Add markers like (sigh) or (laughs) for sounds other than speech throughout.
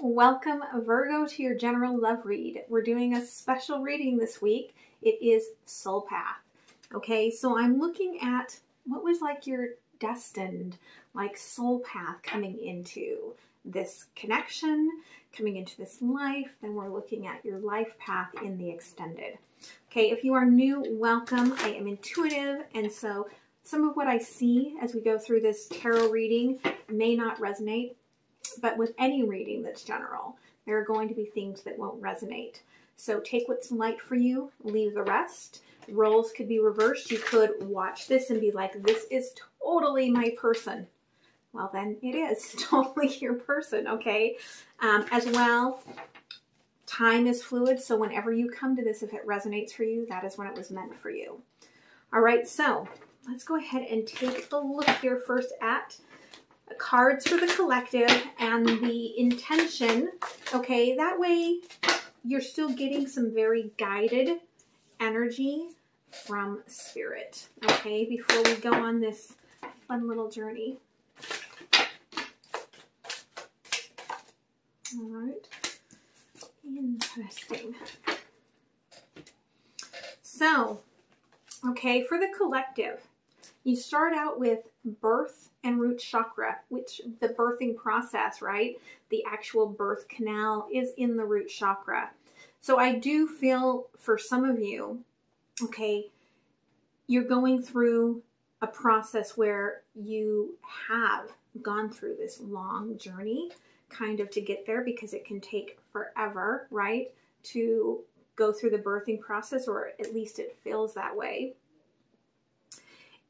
Welcome, Virgo, to your general love read. We're doing a special reading this week. It is Soul Path. Okay, so I'm looking at what was like your destined, like soul path coming into this connection, coming into this life. Then we're looking at your life path in the extended. Okay, if you are new, welcome. I am intuitive, and so some of what I see as we go through this tarot reading may not resonate but with any reading that's general, there are going to be things that won't resonate. So take what's light for you, leave the rest. Roles could be reversed. You could watch this and be like, this is totally my person. Well, then it is (laughs) totally your person, okay? Um, as well, time is fluid. So whenever you come to this, if it resonates for you, that is when it was meant for you. All right, so let's go ahead and take a look here first at cards for the collective and the intention. Okay, that way you're still getting some very guided energy from spirit. Okay, before we go on this fun little journey. All right, interesting. So, okay, for the collective, you start out with birth and root chakra, which the birthing process, right? The actual birth canal is in the root chakra. So I do feel for some of you, okay, you're going through a process where you have gone through this long journey kind of to get there because it can take forever, right? To go through the birthing process, or at least it feels that way.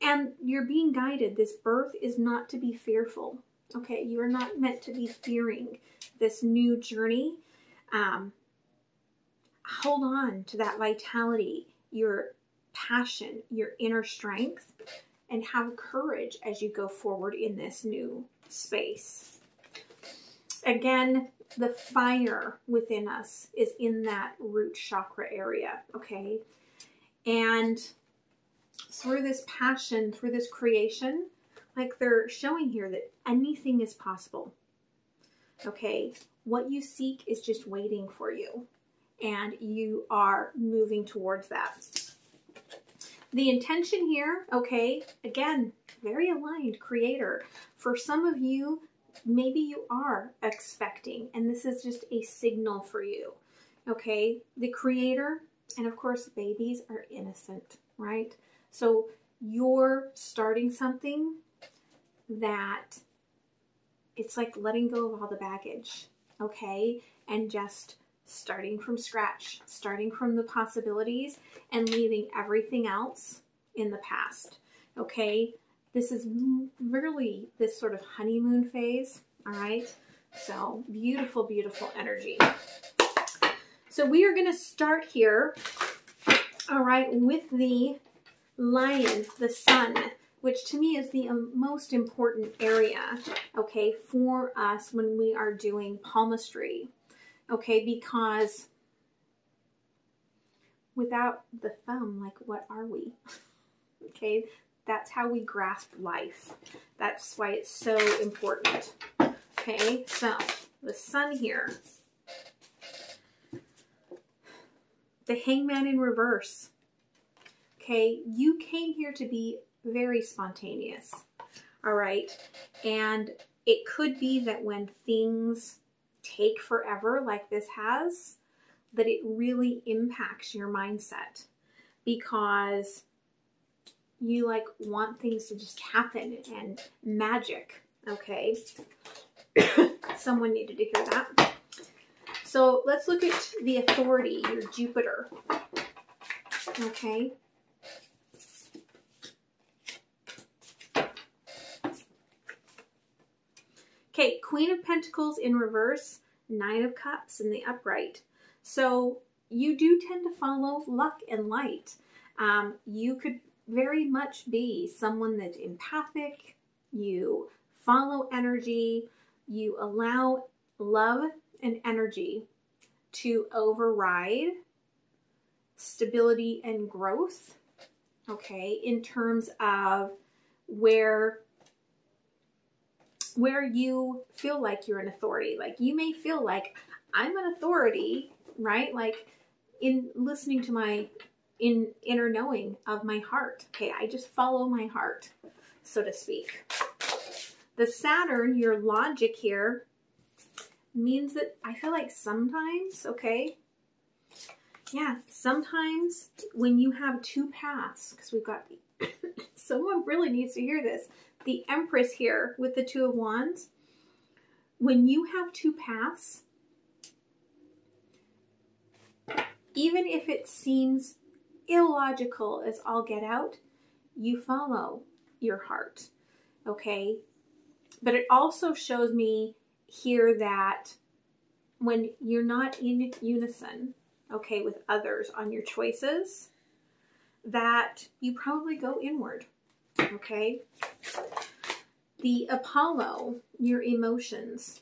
And you're being guided. This birth is not to be fearful. Okay, you are not meant to be fearing this new journey. Um, hold on to that vitality, your passion, your inner strength, and have courage as you go forward in this new space. Again, the fire within us is in that root chakra area, okay? And through this passion, through this creation, like they're showing here that anything is possible. Okay, what you seek is just waiting for you, and you are moving towards that. The intention here, okay, again, very aligned creator. For some of you, maybe you are expecting, and this is just a signal for you. Okay, the creator, and of course, babies are innocent, right? So you're starting something that it's like letting go of all the baggage, okay? And just starting from scratch, starting from the possibilities and leaving everything else in the past, okay? This is really this sort of honeymoon phase, all right? So beautiful, beautiful energy. So we are going to start here, all right, with the lion, the sun, which to me is the um, most important area, okay, for us when we are doing palmistry, okay, because without the thumb, like, what are we? (laughs) okay, that's how we grasp life. That's why it's so important. Okay, so the sun here. The hangman in reverse. Okay, you came here to be very spontaneous. All right, and it could be that when things take forever, like this has, that it really impacts your mindset because you like want things to just happen and magic. Okay, (coughs) someone needed to hear that. So let's look at the authority, your Jupiter. Okay, Okay, Queen of Pentacles in reverse, Nine of Cups in the upright. So you do tend to follow luck and light. Um, you could very much be someone that's empathic, you follow energy, you allow love and energy to override stability and growth, okay, in terms of where where you feel like you're an authority. Like you may feel like I'm an authority, right? Like in listening to my in inner knowing of my heart. Okay, I just follow my heart, so to speak. The Saturn, your logic here, means that I feel like sometimes, okay, yeah, sometimes when you have two paths, because we've got (coughs) someone really needs to hear this, the Empress here with the Two of Wands, when you have two paths, even if it seems illogical as all get out, you follow your heart, okay? But it also shows me here that when you're not in unison, okay, with others on your choices, that you probably go inward, okay? The Apollo, your emotions,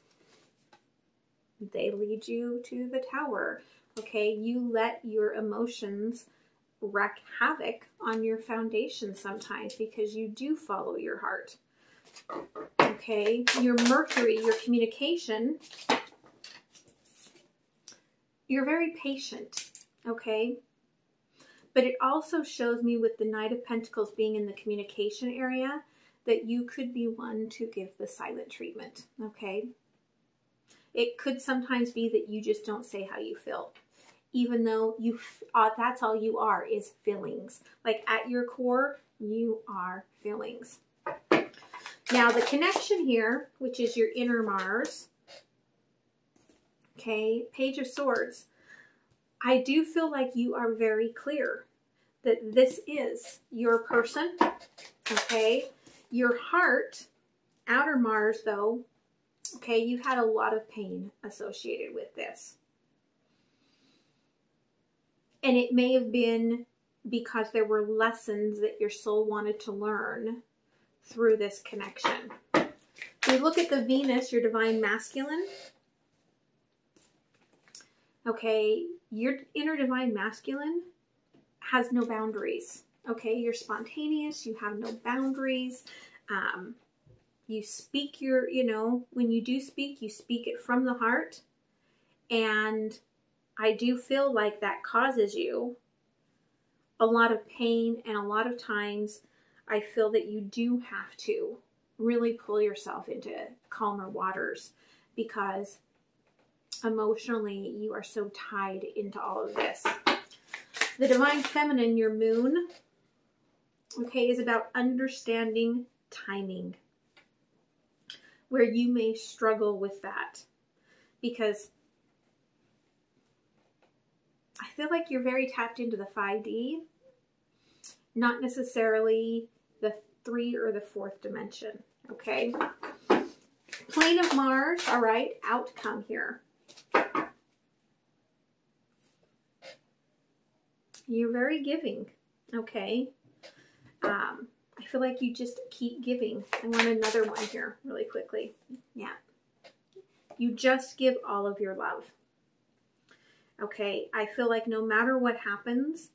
they lead you to the tower, okay? You let your emotions wreak havoc on your foundation sometimes because you do follow your heart. Okay, your Mercury, your communication, you're very patient, okay? But it also shows me with the Knight of Pentacles being in the communication area that you could be one to give the silent treatment, okay? It could sometimes be that you just don't say how you feel even though you uh, that's all you are is feelings. Like at your core, you are feelings. Now the connection here, which is your inner Mars, okay, Page of Swords, I do feel like you are very clear that this is your person, okay? Your heart, outer Mars though, okay, you've had a lot of pain associated with this. And it may have been because there were lessons that your soul wanted to learn through this connection. We look at the Venus, your divine masculine. Okay, your inner divine masculine has no boundaries. Okay, you're spontaneous, you have no boundaries. Um, you speak your, you know, when you do speak, you speak it from the heart. And I do feel like that causes you a lot of pain and a lot of times I feel that you do have to really pull yourself into calmer waters because emotionally you are so tied into all of this. The Divine Feminine, your moon, okay, is about understanding timing where you may struggle with that because I feel like you're very tapped into the 5D, not necessarily the three or the fourth dimension, okay? Plane of Mars, all right, outcome here. You're very giving, okay? Um, I feel like you just keep giving. I want another one here really quickly. Yeah. You just give all of your love. Okay, I feel like no matter what happens,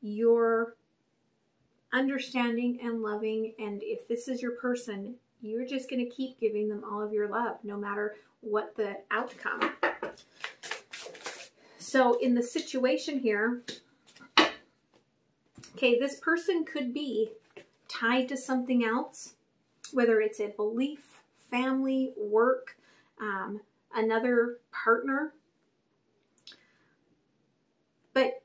you're understanding and loving. And if this is your person, you're just going to keep giving them all of your love, no matter what the outcome. So in the situation here, okay, this person could be tied to something else, whether it's a belief, family, work, um, another partner, but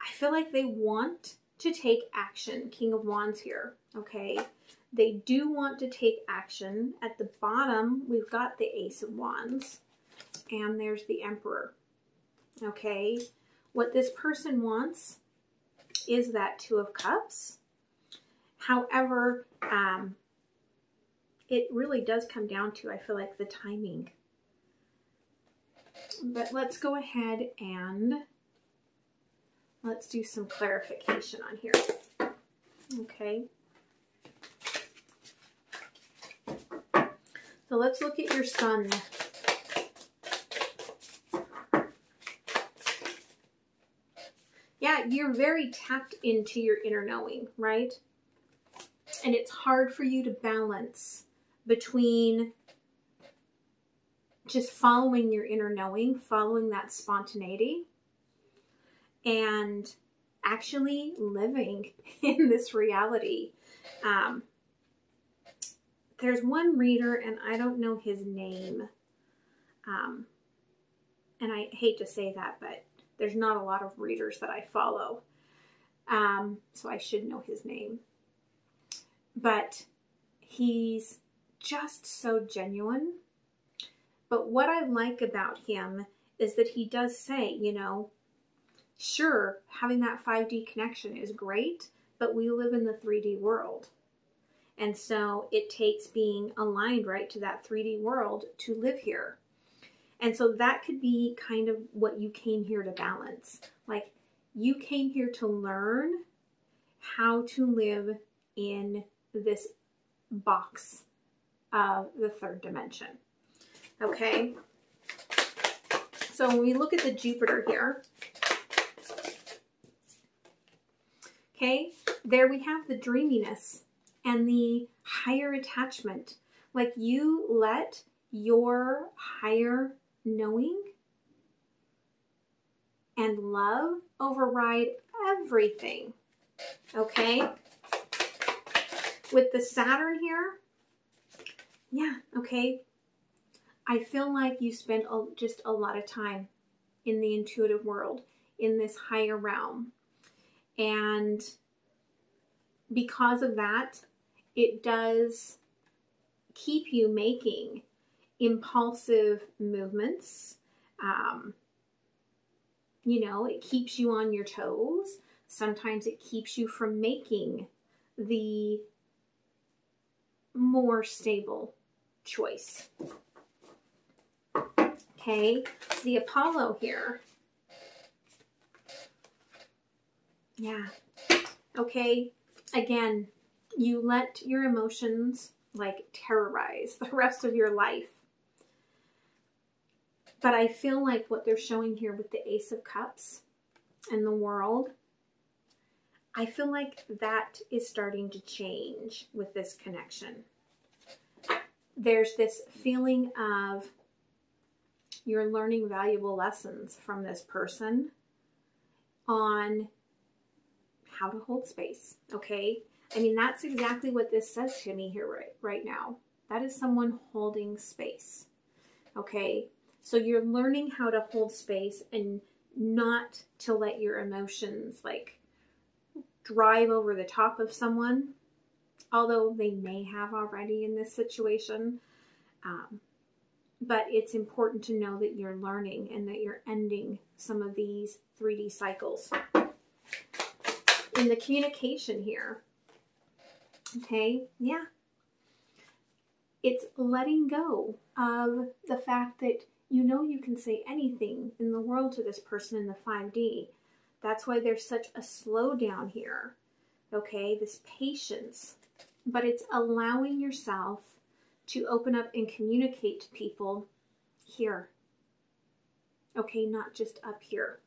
I feel like they want to take action. King of Wands here, okay? They do want to take action. At the bottom, we've got the Ace of Wands, and there's the Emperor, okay? What this person wants is that Two of Cups. However, um, it really does come down to, I feel like, the timing but let's go ahead and let's do some clarification on here. Okay. So let's look at your sun. Yeah, you're very tapped into your inner knowing, right? And it's hard for you to balance between just following your inner knowing, following that spontaneity, and actually living (laughs) in this reality. Um, there's one reader, and I don't know his name. Um, and I hate to say that, but there's not a lot of readers that I follow. Um, so I should know his name. But he's just so genuine. But what I like about him is that he does say, you know, sure, having that 5D connection is great, but we live in the 3D world. And so it takes being aligned right to that 3D world to live here. And so that could be kind of what you came here to balance. Like you came here to learn how to live in this box of the third dimension. Okay? So when we look at the Jupiter here, okay, there we have the dreaminess and the higher attachment. Like you let your higher knowing and love override everything. Okay? With the Saturn here, yeah, okay. I feel like you spend just a lot of time in the intuitive world, in this higher realm. And because of that, it does keep you making impulsive movements. Um, you know, it keeps you on your toes. Sometimes it keeps you from making the more stable choice. Okay, the Apollo here. Yeah. Okay, again, you let your emotions like terrorize (laughs) the rest of your life. But I feel like what they're showing here with the Ace of Cups and the world, I feel like that is starting to change with this connection. There's this feeling of you're learning valuable lessons from this person on how to hold space, okay? I mean, that's exactly what this says to me here right, right now. That is someone holding space, okay? So you're learning how to hold space and not to let your emotions like drive over the top of someone, although they may have already in this situation. Um, but it's important to know that you're learning and that you're ending some of these 3D cycles. In the communication here, okay, yeah, it's letting go of the fact that you know you can say anything in the world to this person in the 5D. That's why there's such a slowdown here. Okay, this patience. But it's allowing yourself to open up and communicate to people here. Okay, not just up here.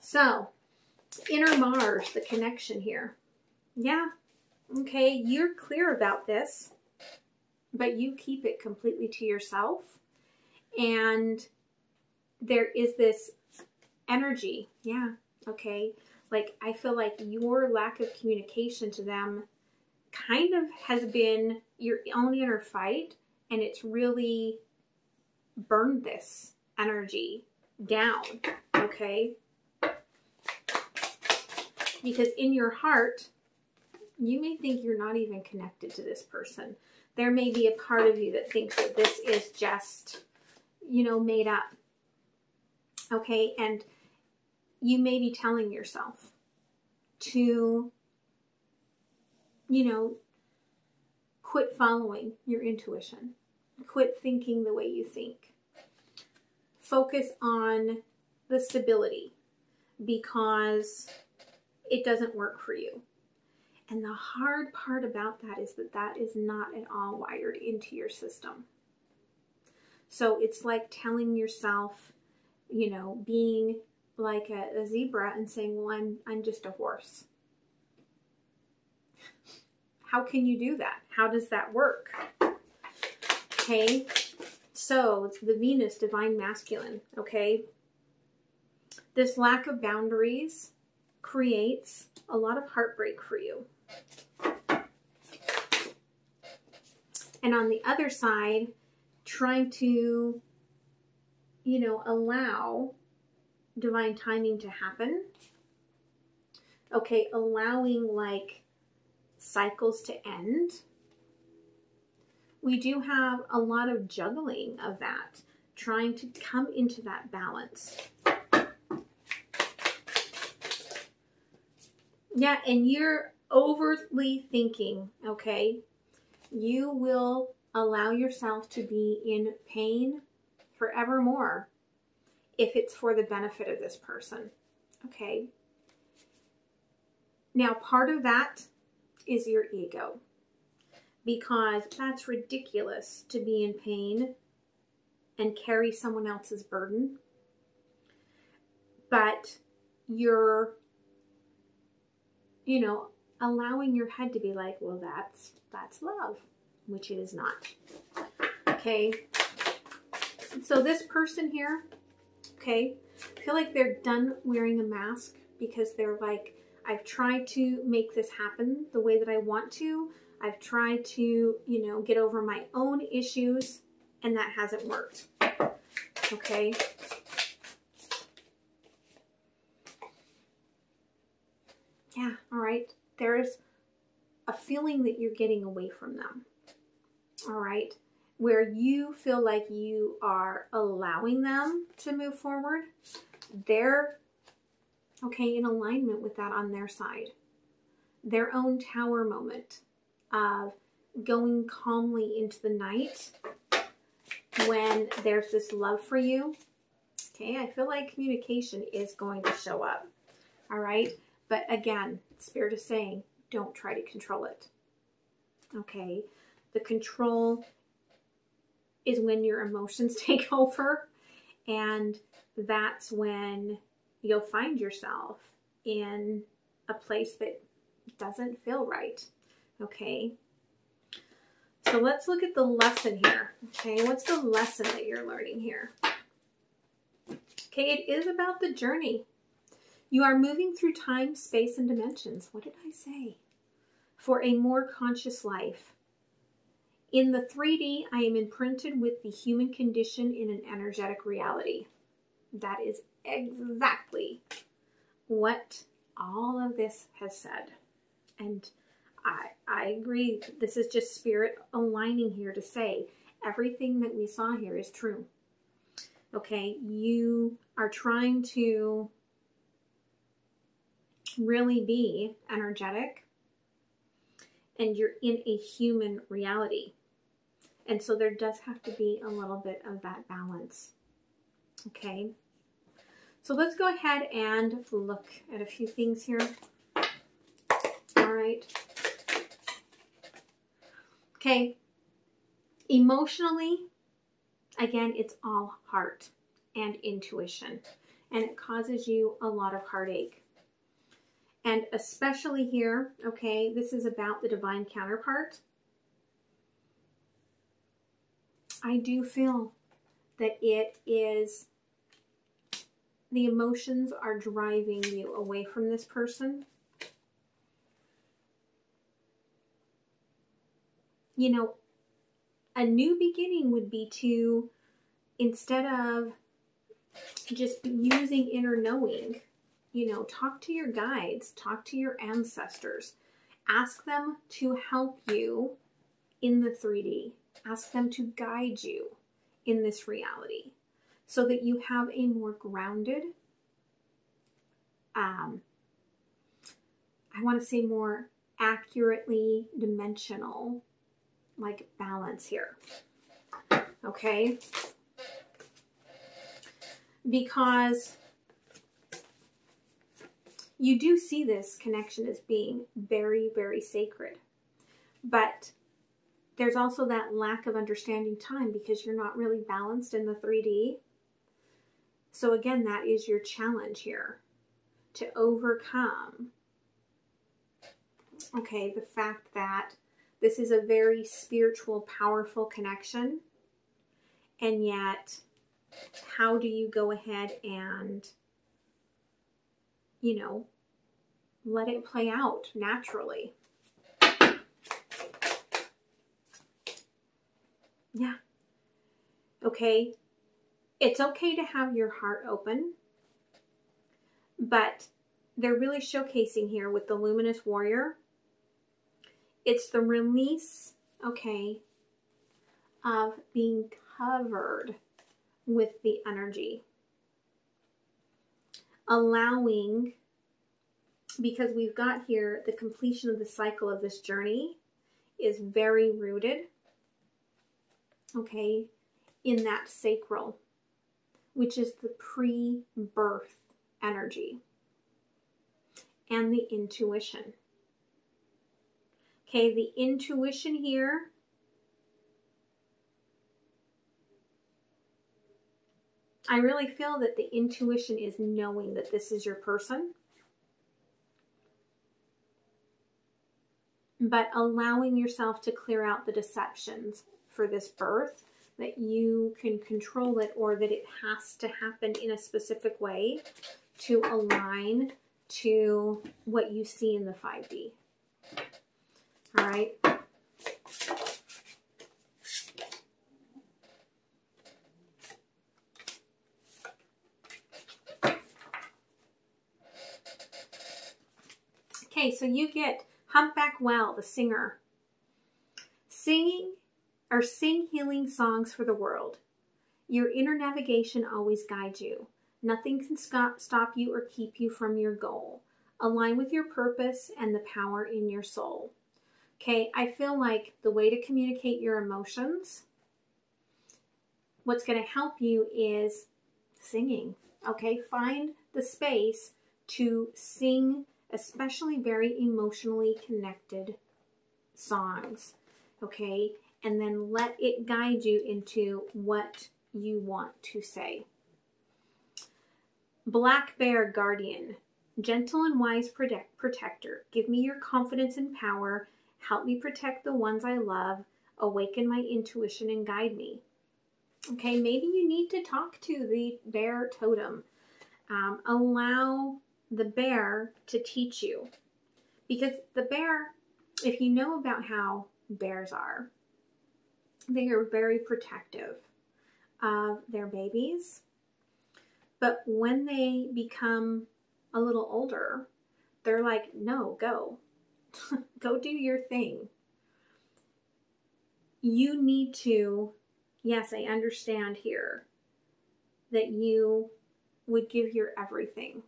So, inner Mars, the connection here. Yeah, okay, you're clear about this, but you keep it completely to yourself and there is this energy. Yeah, okay. Like, I feel like your lack of communication to them kind of has been your own inner fight, and it's really burned this energy down, okay? Because in your heart, you may think you're not even connected to this person. There may be a part of you that thinks that this is just you know, made up. Okay, and you may be telling yourself to, you know, quit following your intuition, quit thinking the way you think. Focus on the stability because it doesn't work for you. And the hard part about that is that that is not at all wired into your system. So it's like telling yourself, you know, being like a, a zebra and saying, well, I'm, I'm just a horse. How can you do that? How does that work? Okay, so it's the Venus divine masculine, okay? This lack of boundaries creates a lot of heartbreak for you. And on the other side, trying to, you know, allow divine timing to happen. Okay, allowing like cycles to end. We do have a lot of juggling of that, trying to come into that balance. Yeah, and you're overly thinking, okay? You will allow yourself to be in pain forevermore if it's for the benefit of this person, okay? Now, part of that is your ego because that's ridiculous to be in pain and carry someone else's burden. But you're, you know, allowing your head to be like, well, that's that's love, which it is not. Okay. So this person here, okay, I feel like they're done wearing a mask because they're like, I've tried to make this happen the way that I want to. I've tried to, you know, get over my own issues and that hasn't worked. Okay. Yeah, all right. There's a feeling that you're getting away from them. All right. Where you feel like you are allowing them to move forward, they're okay in alignment with that on their side. Their own tower moment of going calmly into the night when there's this love for you. Okay, I feel like communication is going to show up. All right. But again, Spirit is saying, don't try to control it. Okay. The control is when your emotions (laughs) take over. And that's when you'll find yourself in a place that doesn't feel right. Okay. So let's look at the lesson here. Okay. What's the lesson that you're learning here? Okay. It is about the journey. You are moving through time, space, and dimensions. What did I say? For a more conscious life. In the 3D, I am imprinted with the human condition in an energetic reality. That is exactly what all of this has said. And I, I agree. This is just spirit aligning here to say everything that we saw here is true. Okay, you are trying to really be energetic and you're in a human reality. And so there does have to be a little bit of that balance. Okay. So let's go ahead and look at a few things here. All right. Okay. Emotionally, again, it's all heart and intuition. And it causes you a lot of heartache. And especially here, okay, this is about the divine counterpart. I do feel that it is the emotions are driving you away from this person. You know, a new beginning would be to, instead of just using inner knowing, you know, talk to your guides, talk to your ancestors, ask them to help you in the 3D, ask them to guide you in this reality so that you have a more grounded, um, I want to say more accurately dimensional, like balance here. Okay? Because you do see this connection as being very, very sacred. But there's also that lack of understanding time because you're not really balanced in the 3D. So again, that is your challenge here to overcome Okay, the fact that this is a very spiritual, powerful connection. And yet, how do you go ahead and, you know, let it play out naturally? Yeah. Okay. It's okay to have your heart open, but they're really showcasing here with the Luminous Warrior. It's the release, okay, of being covered with the energy. Allowing, because we've got here the completion of the cycle of this journey is very rooted okay, in that sacral, which is the pre birth energy and the intuition. Okay, the intuition here I really feel that the intuition is knowing that this is your person, but allowing yourself to clear out the deceptions for this birth, that you can control it or that it has to happen in a specific way to align to what you see in the 5D. All right. Okay, so you get Humpback Whale, the singer, singing or sing healing songs for the world. Your inner navigation always guides you. Nothing can stop you or keep you from your goal. Align with your purpose and the power in your soul. Okay, I feel like the way to communicate your emotions, what's going to help you is singing. Okay, find the space to sing, especially very emotionally connected songs. Okay, and then let it guide you into what you want to say. Black Bear Guardian, gentle and wise protect, protector, give me your confidence and power. Help me protect the ones I love. Awaken my intuition and guide me. Okay, maybe you need to talk to the bear totem. Um, allow the bear to teach you. Because the bear, if you know about how bears are, they are very protective of their babies. But when they become a little older, they're like, no, go. (laughs) go do your thing. You need to, yes, I understand here that you would give your everything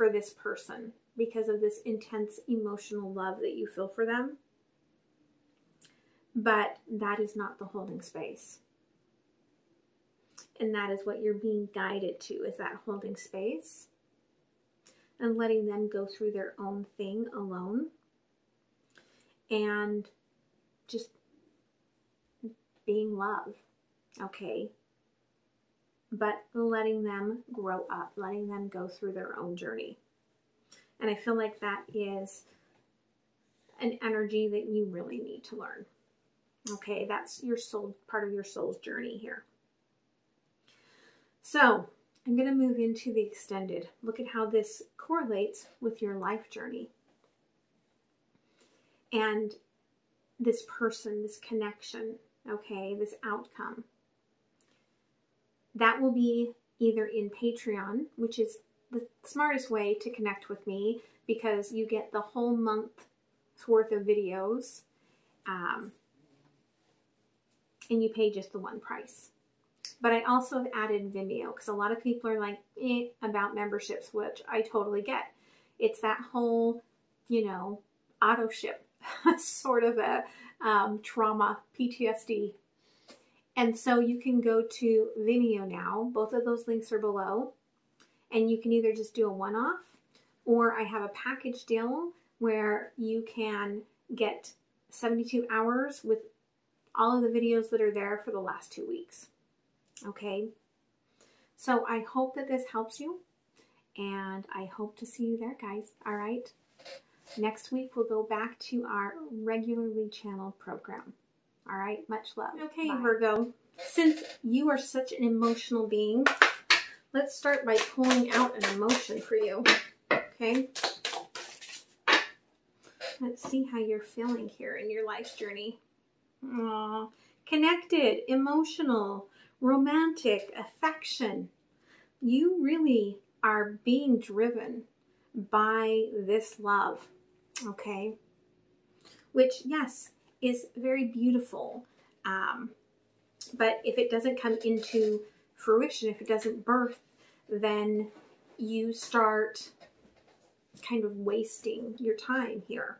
for this person because of this intense emotional love that you feel for them. But that is not the holding space. And that is what you're being guided to is that holding space and letting them go through their own thing alone and just being love, okay? But letting them grow up, letting them go through their own journey. And I feel like that is an energy that you really need to learn. Okay, that's your soul, part of your soul's journey here. So I'm going to move into the extended. Look at how this correlates with your life journey. And this person, this connection, okay, this outcome. That will be either in Patreon, which is the smartest way to connect with me because you get the whole month's worth of videos. Um, and you pay just the one price. But I also have added Vimeo because a lot of people are like eh, about memberships, which I totally get. It's that whole, you know, auto ship (laughs) sort of a um, trauma, PTSD. And so you can go to Vimeo now. Both of those links are below. And you can either just do a one off or I have a package deal where you can get 72 hours with all of the videos that are there for the last two weeks. Okay, so I hope that this helps you, and I hope to see you there, guys. All right. Next week, we'll go back to our regularly channeled program. All right, much love. Okay, Bye. Virgo, since you are such an emotional being, let's start by pulling out an emotion for you. Okay? Let's see how you're feeling here in your life's journey. Aww. Connected, emotional, romantic, affection. You really are being driven by this love, okay? Which, yes, is very beautiful. Um, but if it doesn't come into fruition, if it doesn't birth, then you start kind of wasting your time here.